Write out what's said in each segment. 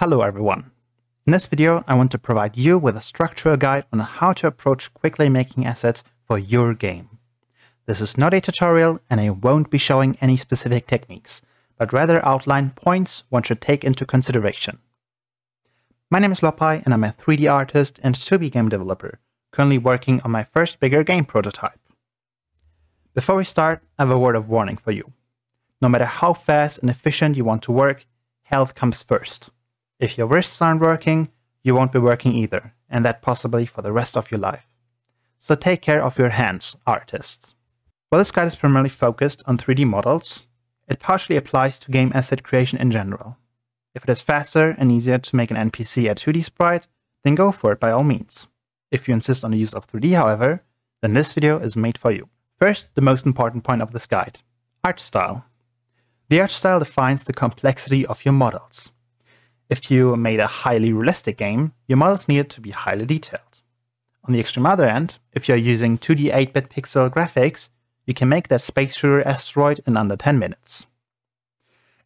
Hello everyone. In this video, I want to provide you with a structural guide on how to approach quickly making assets for your game. This is not a tutorial and I won't be showing any specific techniques, but rather outline points one should take into consideration. My name is Lopai and I'm a 3D artist and 2D game developer, currently working on my first bigger game prototype. Before we start, I have a word of warning for you. No matter how fast and efficient you want to work, health comes first. If your wrists aren't working, you won't be working either, and that possibly for the rest of your life. So take care of your hands, artists. While this guide is primarily focused on 3D models, it partially applies to game asset creation in general. If it is faster and easier to make an NPC a 2D sprite, then go for it by all means. If you insist on the use of 3D, however, then this video is made for you. First, the most important point of this guide, art style. The art style defines the complexity of your models. If you made a highly realistic game, your models needed to be highly detailed. On the extreme other end, if you're using 2D 8-bit pixel graphics, you can make that space shooter asteroid in under 10 minutes.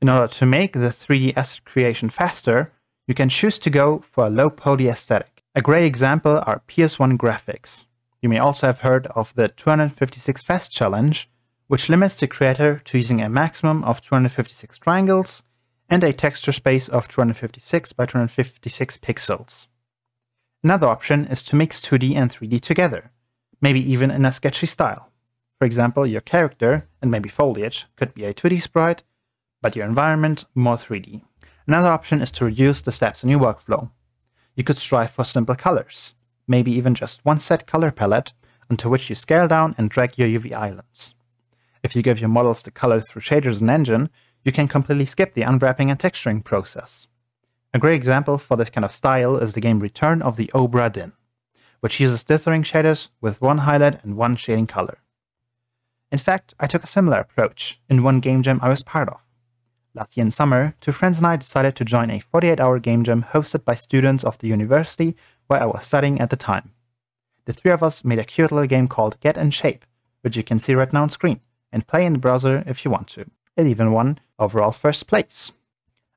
In order to make the 3D asset creation faster, you can choose to go for a low poly aesthetic. A great example are PS1 graphics. You may also have heard of the 256 Fast Challenge, which limits the creator to using a maximum of 256 triangles and a texture space of 256 by 256 pixels. Another option is to mix 2D and 3D together, maybe even in a sketchy style. For example, your character, and maybe foliage, could be a 2D sprite, but your environment more 3D. Another option is to reduce the steps in your workflow. You could strive for simple colors, maybe even just one set color palette, onto which you scale down and drag your UV islands. If you give your models the color through shaders and engine, you can completely skip the unwrapping and texturing process. A great example for this kind of style is the game Return of the Obra Dinn, which uses dithering shaders with one highlight and one shading color. In fact, I took a similar approach in one game jam I was part of. Last year in summer, two friends and I decided to join a 48-hour game jam hosted by students of the university where I was studying at the time. The three of us made a cute little game called Get in Shape, which you can see right now on screen, and play in the browser if you want to. It even won overall first place.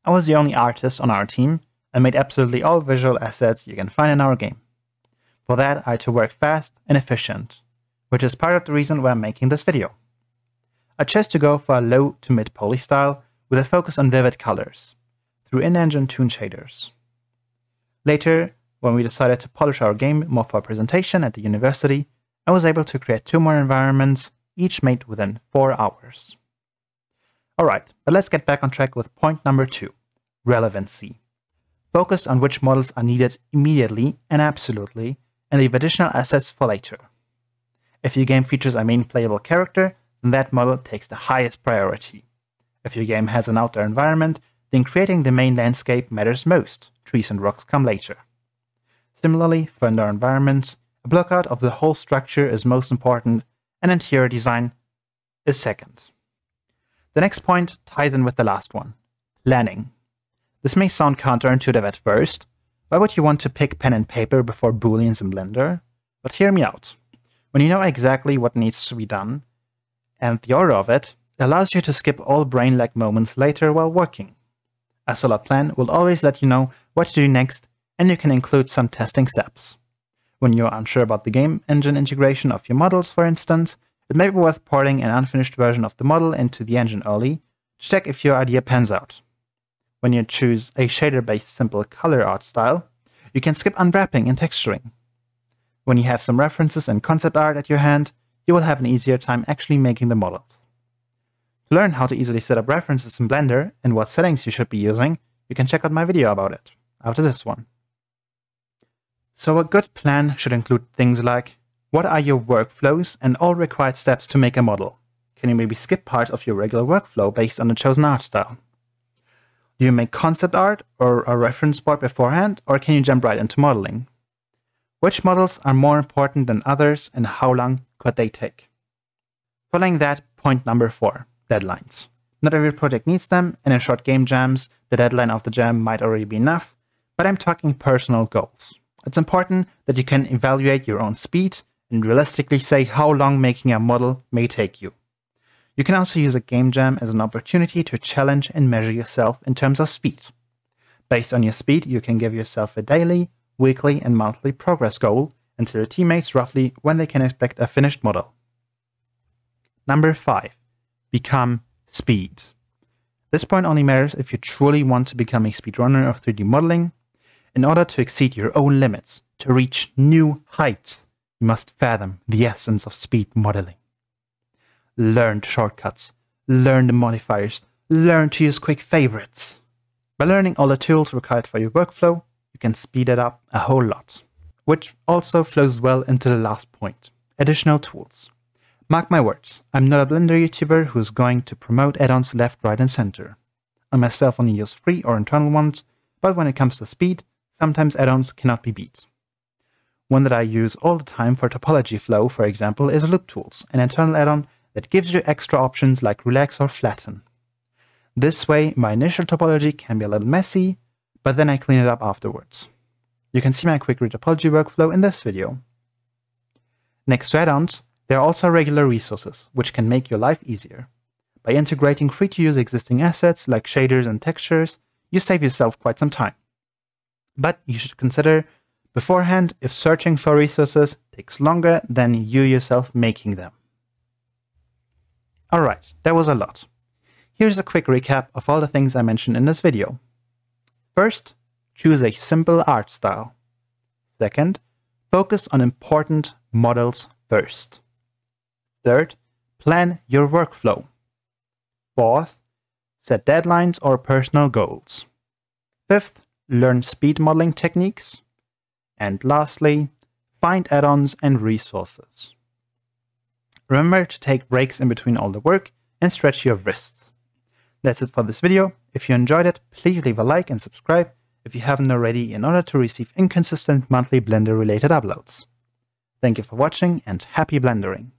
I was the only artist on our team and made absolutely all visual assets you can find in our game. For that, I had to work fast and efficient, which is part of the reason why I'm making this video. I chose to go for a low to mid poly style with a focus on vivid colors through in-engine toon shaders. Later, when we decided to polish our game more for presentation at the university, I was able to create two more environments, each made within four hours. Alright, but let's get back on track with point number two, relevancy. Focus on which models are needed immediately and absolutely, and leave additional assets for later. If your game features a main playable character, then that model takes the highest priority. If your game has an outdoor environment, then creating the main landscape matters most, trees and rocks come later. Similarly, for indoor environments, a blockout of the whole structure is most important, and interior design is second. The next point ties in with the last one, planning. This may sound counterintuitive at first. Why would you want to pick pen and paper before booleans in Blender? But hear me out. When you know exactly what needs to be done, and the order of it, it allows you to skip all brain lag moments later while working. A solid plan will always let you know what to do next, and you can include some testing steps. When you're unsure about the game engine integration of your models, for instance, it may be worth porting an unfinished version of the model into the engine early to check if your idea pans out. When you choose a shader-based simple color art style, you can skip unwrapping and texturing. When you have some references and concept art at your hand, you will have an easier time actually making the models. To learn how to easily set up references in Blender and what settings you should be using, you can check out my video about it, after this one. So a good plan should include things like what are your workflows and all required steps to make a model? Can you maybe skip parts of your regular workflow based on the chosen art style? Do you make concept art or a reference board beforehand, or can you jump right into modeling? Which models are more important than others, and how long could they take? Following that, point number four, deadlines. Not every project needs them, and in short game jams, the deadline of the jam might already be enough, but I'm talking personal goals. It's important that you can evaluate your own speed and realistically say how long making a model may take you. You can also use a game jam as an opportunity to challenge and measure yourself in terms of speed. Based on your speed, you can give yourself a daily, weekly, and monthly progress goal and tell your teammates roughly when they can expect a finished model. Number 5. Become speed. This point only matters if you truly want to become a speedrunner of 3D modeling. In order to exceed your own limits, to reach new heights, you must fathom the essence of speed modeling. Learn the shortcuts, learn the modifiers, learn to use quick favorites. By learning all the tools required for your workflow, you can speed it up a whole lot. Which also flows well into the last point, additional tools. Mark my words, I'm not a Blender YouTuber who's going to promote add-ons left, right and center. I myself only use free or internal ones, but when it comes to speed, sometimes add-ons cannot be beat. One that I use all the time for topology flow, for example, is Loop Tools, an internal add-on that gives you extra options like relax or flatten. This way, my initial topology can be a little messy, but then I clean it up afterwards. You can see my quick retopology workflow in this video. Next to add-ons, there are also regular resources, which can make your life easier. By integrating free-to-use existing assets like shaders and textures, you save yourself quite some time. But you should consider beforehand if searching for resources takes longer than you yourself making them. Alright, that was a lot. Here's a quick recap of all the things I mentioned in this video. First, choose a simple art style. Second, focus on important models first. Third, plan your workflow. Fourth, set deadlines or personal goals. Fifth, learn speed modeling techniques. And lastly, find add-ons and resources. Remember to take breaks in between all the work and stretch your wrists. That's it for this video. If you enjoyed it, please leave a like and subscribe if you haven't already in order to receive inconsistent monthly Blender related uploads. Thank you for watching and happy blendering!